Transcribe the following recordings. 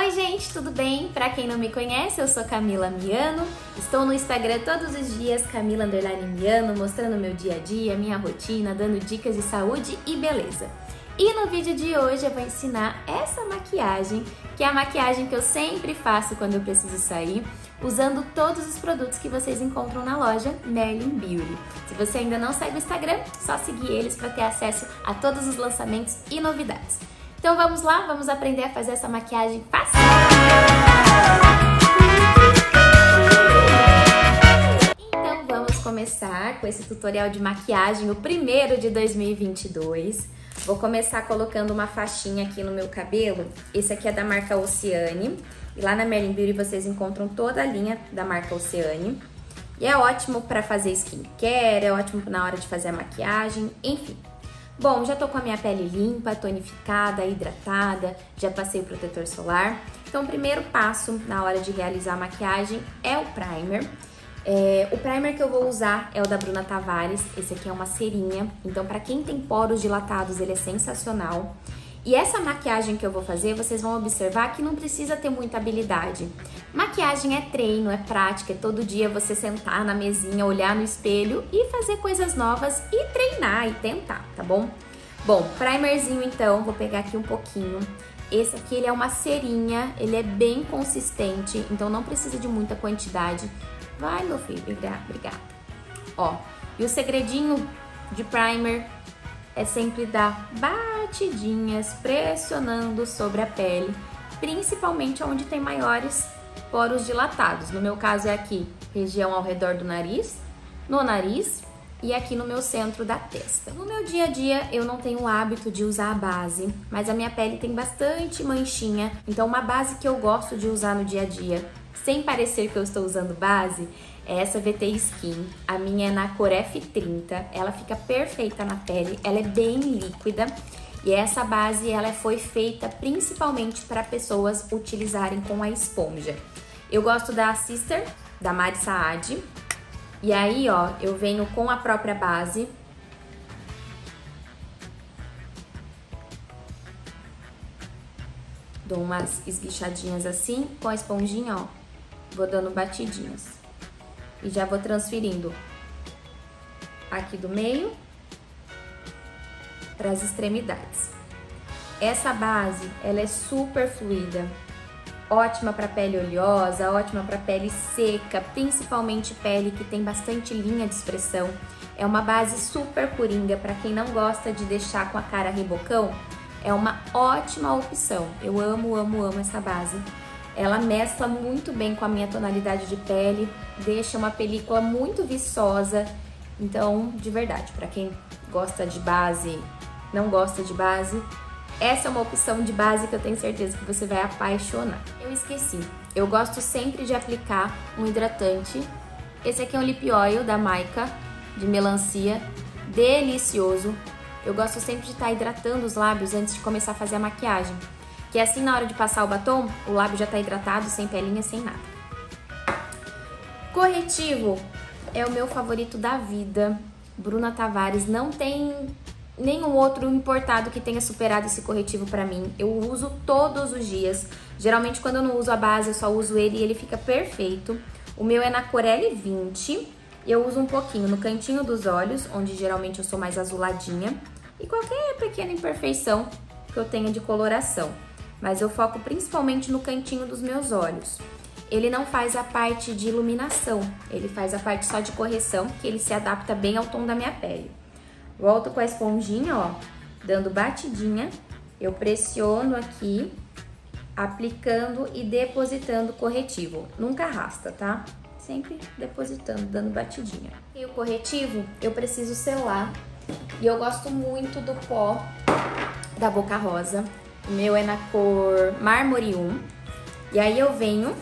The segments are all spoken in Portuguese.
Oi gente, tudo bem? Pra quem não me conhece, eu sou Camila Miano. Estou no Instagram todos os dias, Camila Miano, mostrando meu dia a dia, minha rotina, dando dicas de saúde e beleza. E no vídeo de hoje eu vou ensinar essa maquiagem, que é a maquiagem que eu sempre faço quando eu preciso sair, usando todos os produtos que vocês encontram na loja Merlin Beauty. Se você ainda não segue o Instagram, só seguir eles para ter acesso a todos os lançamentos e novidades. Então vamos lá, vamos aprender a fazer essa maquiagem fácil. Então vamos começar com esse tutorial de maquiagem, o primeiro de 2022. Vou começar colocando uma faixinha aqui no meu cabelo. Esse aqui é da marca Oceane. E lá na Merlin Beauty vocês encontram toda a linha da marca Oceane. E é ótimo para fazer skincare, é ótimo na hora de fazer a maquiagem, enfim. Bom, já tô com a minha pele limpa, tonificada, hidratada, já passei o protetor solar. Então, o primeiro passo na hora de realizar a maquiagem é o primer. É, o primer que eu vou usar é o da Bruna Tavares. Esse aqui é uma cerinha, então para quem tem poros dilatados ele é sensacional. E essa maquiagem que eu vou fazer, vocês vão observar que não precisa ter muita habilidade. Maquiagem é treino, é prática, é todo dia você sentar na mesinha, olhar no espelho e fazer coisas novas e treinar e tentar, tá bom? Bom, primerzinho então, vou pegar aqui um pouquinho. Esse aqui ele é uma cerinha, ele é bem consistente, então não precisa de muita quantidade. Vai, meu filho, obrigada. Ó, e o segredinho de primer é sempre dar batidinhas, pressionando sobre a pele, principalmente onde tem maiores poros dilatados. No meu caso é aqui, região ao redor do nariz, no nariz e aqui no meu centro da testa. No meu dia a dia eu não tenho o hábito de usar a base, mas a minha pele tem bastante manchinha, então uma base que eu gosto de usar no dia a dia, sem parecer que eu estou usando base, é essa VT Skin. A minha é na cor F30, ela fica perfeita na pele, ela é bem líquida. E essa base ela foi feita principalmente para pessoas utilizarem com a esponja. Eu gosto da Sister, da Mari Saad. E aí, ó, eu venho com a própria base. Dou umas esguichadinhas assim, com a esponjinha, ó. Vou dando batidinhas. E já vou transferindo aqui do meio para as extremidades. Essa base, ela é super fluida, ótima para pele oleosa, ótima para pele seca, principalmente pele que tem bastante linha de expressão. É uma base super coringa para quem não gosta de deixar com a cara rebocão. É uma ótima opção. Eu amo, amo, amo essa base. Ela mescla muito bem com a minha tonalidade de pele, deixa uma película muito viçosa. Então, de verdade, para quem gosta de base, não gosta de base, essa é uma opção de base que eu tenho certeza que você vai apaixonar. Eu esqueci, eu gosto sempre de aplicar um hidratante. Esse aqui é um lip oil da Maika, de melancia, delicioso. Eu gosto sempre de estar tá hidratando os lábios antes de começar a fazer a maquiagem. Que é assim na hora de passar o batom, o lábio já tá hidratado, sem pelinha, sem nada. Corretivo é o meu favorito da vida. Bruna Tavares não tem nenhum outro importado que tenha superado esse corretivo para mim. Eu uso todos os dias. Geralmente quando eu não uso a base, eu só uso ele e ele fica perfeito. O meu é na cor L20. Eu uso um pouquinho no cantinho dos olhos, onde geralmente eu sou mais azuladinha. E qualquer pequena imperfeição que eu tenha de coloração mas eu foco principalmente no cantinho dos meus olhos. Ele não faz a parte de iluminação, ele faz a parte só de correção, que ele se adapta bem ao tom da minha pele. Volto com a esponjinha, ó, dando batidinha, eu pressiono aqui, aplicando e depositando corretivo. Nunca arrasta, tá? Sempre depositando, dando batidinha. E o corretivo, eu preciso selar. E eu gosto muito do pó da Boca Rosa. O meu é na cor Marmorium. E aí eu venho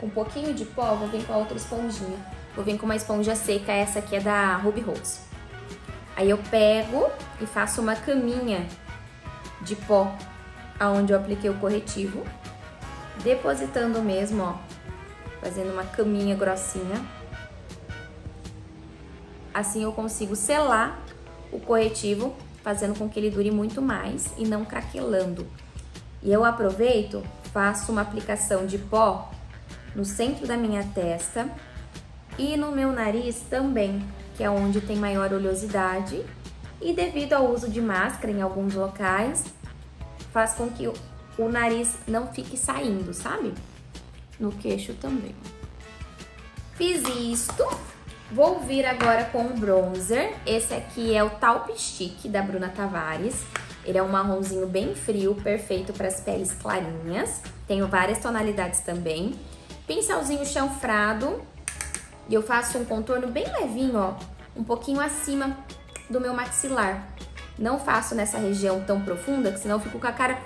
com um pouquinho de pó, vou vir com a outra esponjinha. Vou vir com uma esponja seca, essa aqui é da Ruby Rose. Aí eu pego e faço uma caminha de pó aonde eu apliquei o corretivo, depositando mesmo, ó, fazendo uma caminha grossinha. Assim eu consigo selar o corretivo fazendo com que ele dure muito mais e não craquelando. E eu aproveito, faço uma aplicação de pó no centro da minha testa e no meu nariz também, que é onde tem maior oleosidade. E devido ao uso de máscara em alguns locais, faz com que o nariz não fique saindo, sabe? No queixo também. Fiz isto. Vou vir agora com o bronzer. Esse aqui é o Taupe Stick da Bruna Tavares. Ele é um marronzinho bem frio, perfeito para as peles clarinhas. Tenho várias tonalidades também. Pincelzinho chanfrado. E eu faço um contorno bem levinho, ó. Um pouquinho acima do meu maxilar. Não faço nessa região tão profunda, que senão eu fico com a cara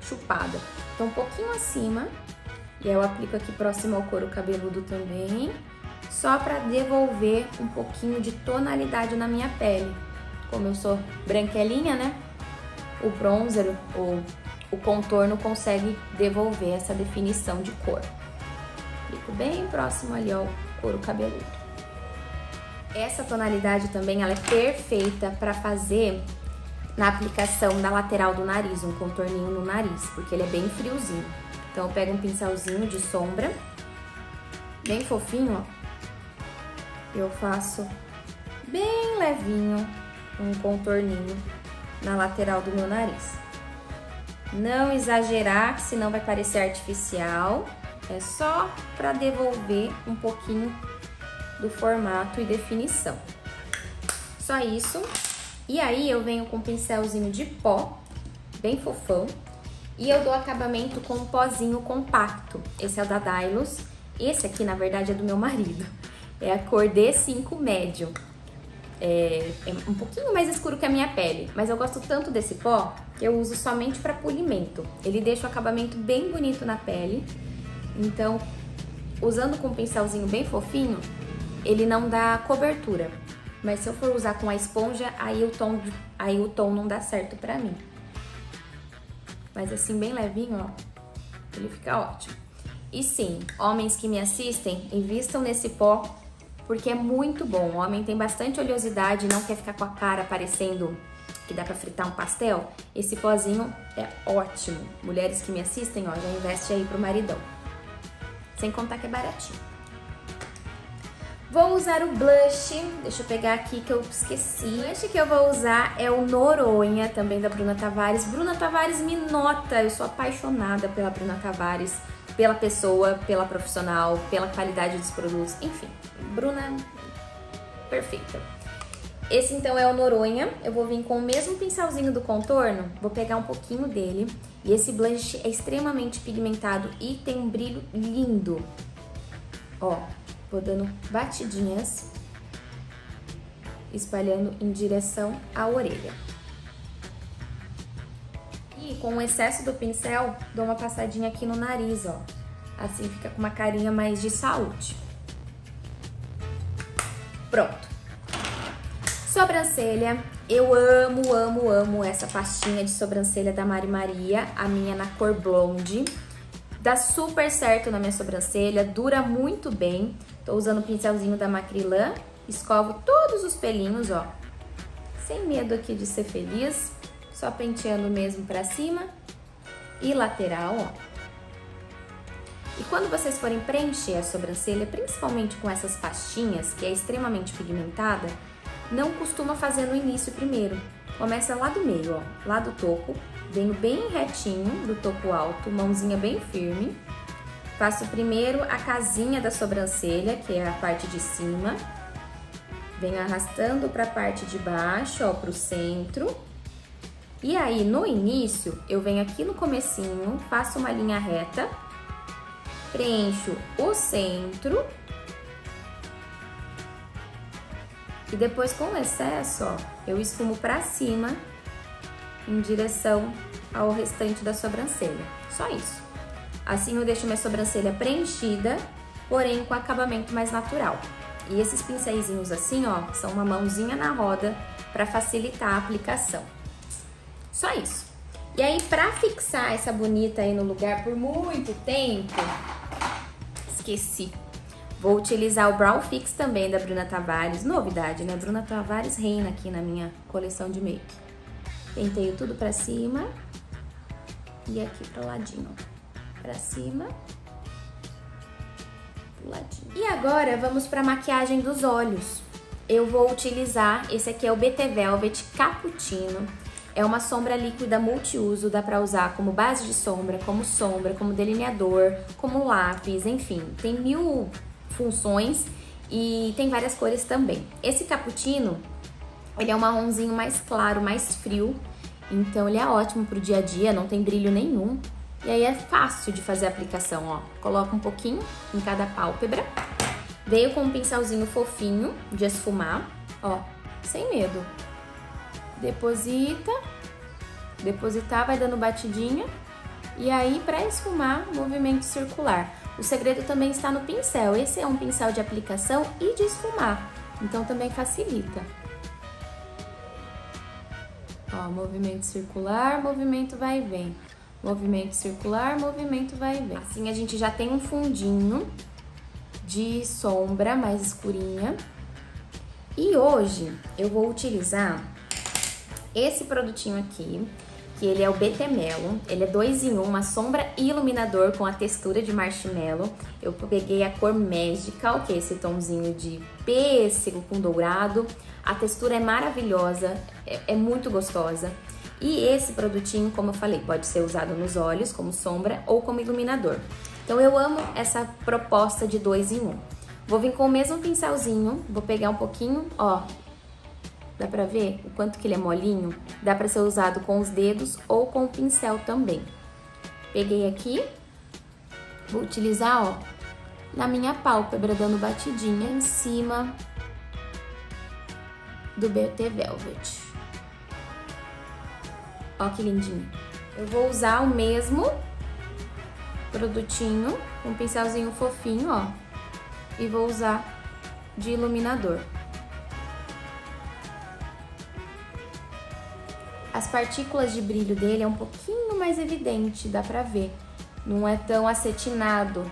chupada. Então, um pouquinho acima. E aí eu aplico aqui próximo ao couro cabeludo também só para devolver um pouquinho de tonalidade na minha pele. Como eu sou branquelinha, né? O bronzer, o, o contorno consegue devolver essa definição de cor. Fico bem próximo ali ao couro cabeludo. Essa tonalidade também ela é perfeita para fazer na aplicação da lateral do nariz, um contorninho no nariz, porque ele é bem friozinho. Então eu pego um pincelzinho de sombra, bem fofinho, ó, eu faço bem levinho um contorninho na lateral do meu nariz. Não exagerar, senão vai parecer artificial. É só para devolver um pouquinho do formato e definição. Só isso. E aí eu venho com um pincelzinho de pó, bem fofão, e eu dou acabamento com um pozinho compacto. Esse é o da Dylos. Esse aqui, na verdade, é do meu marido. É a cor D5 médio. É, é, um pouquinho mais escuro que a minha pele, mas eu gosto tanto desse pó que eu uso somente para polimento. Ele deixa o acabamento bem bonito na pele, então usando com um pincelzinho bem fofinho, ele não dá cobertura. Mas se eu for usar com a esponja, aí o tom, aí o tom não dá certo pra mim. Mas assim, bem levinho, ó, ele fica ótimo. E sim, homens que me assistem, invistam nesse pó porque é muito bom. O homem tem bastante oleosidade, não quer ficar com a cara parecendo que dá para fritar um pastel. Esse pozinho é ótimo. Mulheres que me assistem, ó, já investe aí pro maridão. Sem contar que é baratinho. Vou usar o blush, deixa eu pegar aqui que eu esqueci. O blush que eu vou usar é o Noronha, também da Bruna Tavares. Bruna Tavares me nota, eu sou apaixonada pela Bruna Tavares pela pessoa, pela profissional, pela qualidade dos produtos, enfim. Bruna, perfeita. Esse então é o Noronha. Eu vou vir com o mesmo pincelzinho do contorno, vou pegar um pouquinho dele. E esse blush é extremamente pigmentado e tem um brilho lindo. Ó, vou dando batidinhas, espalhando em direção à orelha. E com o excesso do pincel, dou uma passadinha aqui no nariz, ó. Assim fica com uma carinha mais de saúde. Pronto. Sobrancelha. Eu amo, amo, amo essa pastinha de sobrancelha da Mari Maria, a minha na cor blonde. Dá super certo na minha sobrancelha, dura muito bem. Tô usando o pincelzinho da Macrylan, escovo todos os pelinhos, ó. Sem medo aqui de ser feliz. Só penteando mesmo pra cima e lateral, ó. E quando vocês forem preencher a sobrancelha, principalmente com essas pastinhas, que é extremamente pigmentada, não costuma fazer no início primeiro. Começa lá do meio, ó, lá do topo, venho bem retinho do topo alto, mãozinha bem firme. Faço primeiro a casinha da sobrancelha, que é a parte de cima. Venho arrastando para a parte de baixo, ó, pro centro. E aí, no início, eu venho aqui no comecinho, faço uma linha reta, preencho o centro. E depois, com o excesso, ó, eu esfumo pra cima, em direção ao restante da sobrancelha. Só isso. Assim eu deixo minha sobrancelha preenchida, porém com acabamento mais natural. E esses pincéisinhos assim, ó, são uma mãozinha na roda para facilitar a aplicação. Só isso. E aí, pra fixar essa bonita aí no lugar por muito tempo, esqueci. Vou utilizar o Brow Fix também da Bruna Tavares. Novidade, né? Bruna Tavares reina aqui na minha coleção de make. Penteio tudo pra cima. e aqui pro ladinho, pra cima, pro ladinho. E agora vamos pra maquiagem dos olhos. Eu vou utilizar, esse aqui é o BT Velvet Cappuccino. É uma sombra líquida multiuso, dá pra usar como base de sombra, como sombra, como delineador, como lápis, enfim. Tem mil funções e tem várias cores também. Esse cappuccino, ele é um marronzinho mais claro, mais frio, então ele é ótimo pro dia a dia, não tem brilho nenhum. E aí é fácil de fazer a aplicação, ó. Coloca um pouquinho em cada pálpebra. Veio com um pincelzinho fofinho de esfumar, ó, sem medo. Deposita, depositar, vai dando batidinha. E aí, para esfumar, movimento circular. O segredo também está no pincel. Esse é um pincel de aplicação e de esfumar, então também facilita. Ó, movimento circular, movimento vai e vem. Movimento circular, movimento vai e vem. Assim a gente já tem um fundinho de sombra mais escurinha. E hoje eu vou utilizar esse produtinho aqui, que ele é o Betemelo. Ele é dois em um, uma sombra e iluminador com a textura de marshmallow. Eu peguei a cor Magical, que é esse tomzinho de pêssego com dourado. A textura é maravilhosa, é, é muito gostosa. E esse produtinho, como eu falei, pode ser usado nos olhos como sombra ou como iluminador. Então eu amo essa proposta de dois em um. Vou vir com o mesmo pincelzinho, vou pegar um pouquinho, ó, Dá pra ver o quanto que ele é molinho? Dá pra ser usado com os dedos ou com o pincel também. Peguei aqui, vou utilizar, ó, na minha pálpebra, dando batidinha em cima do BT Velvet. Ó que lindinho. Eu vou usar o mesmo produtinho, um pincelzinho fofinho, ó, e vou usar de iluminador. As partículas de brilho dele é um pouquinho mais evidente, dá pra ver. Não é tão acetinado.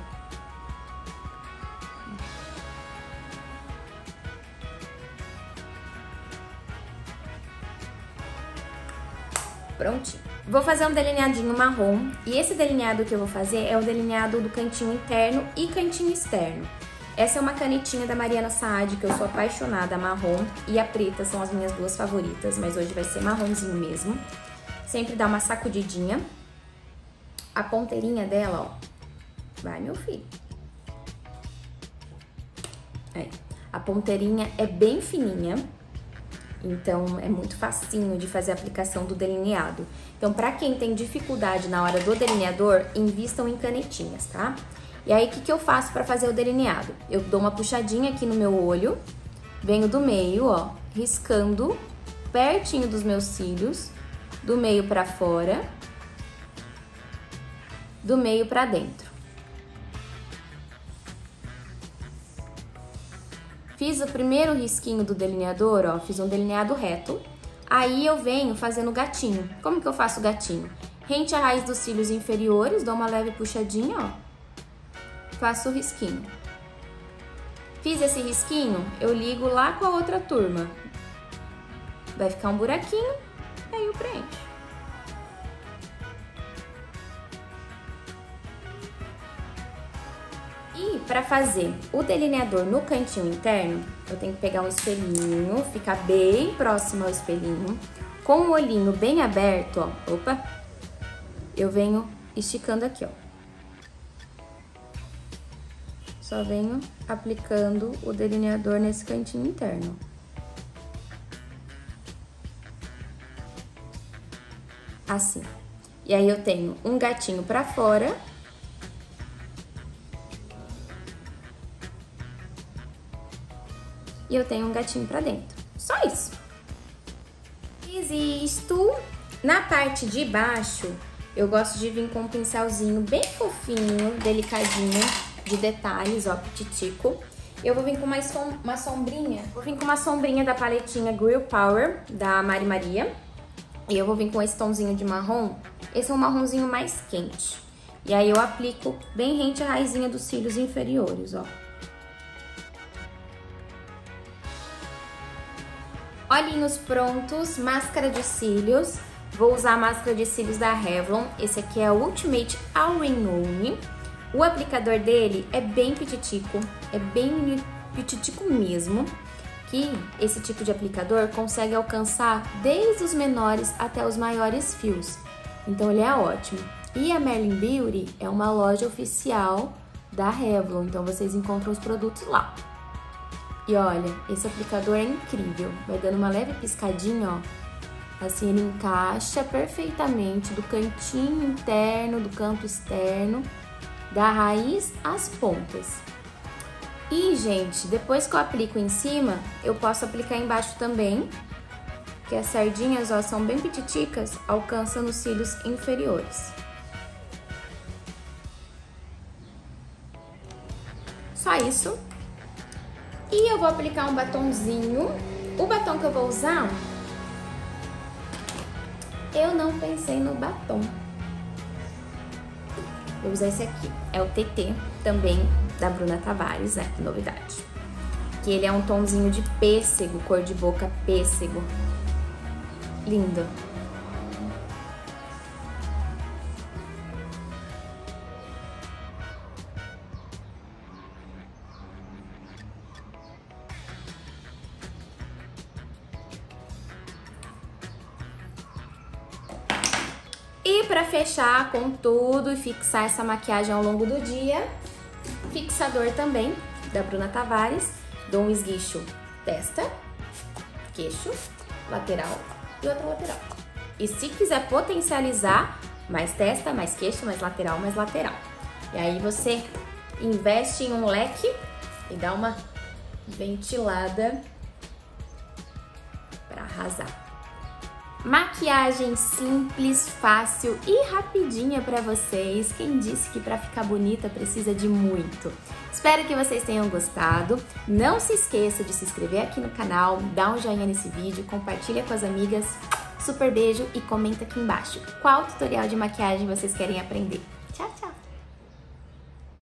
Prontinho. Vou fazer um delineadinho marrom. E esse delineado que eu vou fazer é o delineado do cantinho interno e cantinho externo. Essa é uma canetinha da Mariana Saad, que eu sou apaixonada, marrom e a preta são as minhas duas favoritas, mas hoje vai ser marronzinho mesmo. Sempre dá uma sacudidinha. A ponteirinha dela, ó, vai meu filho. Aí. A ponteirinha é bem fininha, então é muito facinho de fazer a aplicação do delineado. Então, para quem tem dificuldade na hora do delineador, invistam em canetinhas, tá? E aí, o que, que eu faço para fazer o delineado? Eu dou uma puxadinha aqui no meu olho, venho do meio, ó, riscando pertinho dos meus cílios, do meio para fora, do meio para dentro. Fiz o primeiro risquinho do delineador, ó, fiz um delineado reto. Aí eu venho fazendo gatinho. Como que eu faço gatinho? Rente a raiz dos cílios inferiores, dou uma leve puxadinha, ó faço o risquinho. Fiz esse risquinho, eu ligo lá com a outra turma. Vai ficar um buraquinho, aí eu preencho. E para fazer o delineador no cantinho interno, eu tenho que pegar um espelhinho, ficar bem próximo ao espelhinho, com o olhinho bem aberto, ó. Opa! Eu venho esticando aqui, ó. Só venho aplicando o delineador nesse cantinho interno. Assim. E aí eu tenho um gatinho pra fora. E eu tenho um gatinho pra dentro. Só isso. Fiz isto. Na parte de baixo, eu gosto de vir com um pincelzinho bem fofinho, delicadinho, de detalhes, ó, titico. Eu vou vir com uma, som uma sombrinha, vou vir com uma sombrinha da paletinha Grill Power, da Mari Maria. E eu vou vir com esse tomzinho de marrom. Esse é um marronzinho mais quente. E aí eu aplico bem rente a raizinha dos cílios inferiores, ó. Olhinhos prontos, máscara de cílios. Vou usar a máscara de cílios da Revlon. Esse aqui é o Ultimate All-in-One. O aplicador dele é bem pititico, é bem pititico mesmo, que esse tipo de aplicador consegue alcançar desde os menores até os maiores fios. Então ele é ótimo. E a Merlin Beauty é uma loja oficial da Revlon, então vocês encontram os produtos lá. E olha, esse aplicador é incrível, vai dando uma leve piscadinha, ó. Assim ele encaixa perfeitamente do cantinho interno, do canto externo, da raiz às pontas. E, gente, depois que eu aplico em cima, eu posso aplicar embaixo também, que as sardinhas, ó, são bem pititicas, alcançam nos cílios inferiores. Só isso. E eu vou aplicar um batonzinho. O batom que eu vou usar, eu não pensei no batom. Vou usar esse aqui. É o TT, também da Bruna Tavares, né? Que novidade. Que ele é um tomzinho de pêssego, cor de boca pêssego. Lindo. Para fechar com tudo e fixar essa maquiagem ao longo do dia, fixador também da Bruna Tavares, dou um esguicho testa, queixo, lateral e outra lateral. E se quiser potencializar, mais testa, mais queixo, mais lateral, mais lateral. E aí você investe em um leque e dá uma ventilada para arrasar. Maquiagem simples, fácil e rapidinha para vocês. Quem disse que para ficar bonita precisa de muito? Espero que vocês tenham gostado. Não se esqueça de se inscrever aqui no canal, dar um joinha nesse vídeo, compartilha com as amigas. Super beijo e comenta aqui embaixo qual tutorial de maquiagem vocês querem aprender. Tchau, tchau!